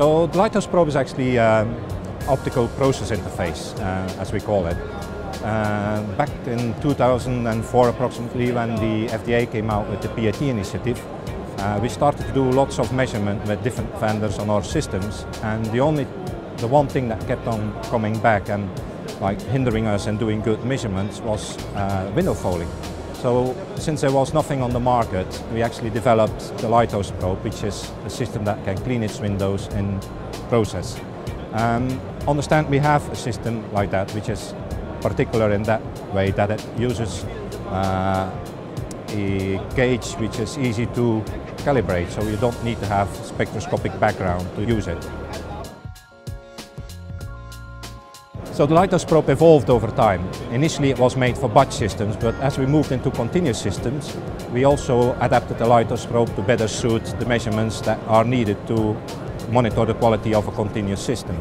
So the Lighthouse probe is actually um, optical process interface, uh, as we call it. Uh, back in 2004 approximately when the FDA came out with the PAT initiative, uh, we started to do lots of measurement with different vendors on our systems and the only, the one thing that kept on coming back and like hindering us in doing good measurements was uh, window fouling. So since there was nothing on the market, we actually developed the Lighthouse Probe, which is a system that can clean its windows in process. Um, understand we have a system like that, which is particular in that way that it uses uh, a gauge which is easy to calibrate, so you don't need to have spectroscopic background to use it. So the Lighthouse probe evolved over time. Initially it was made for batch systems, but as we moved into continuous systems, we also adapted the Lighthouse probe to better suit the measurements that are needed to monitor the quality of a continuous system.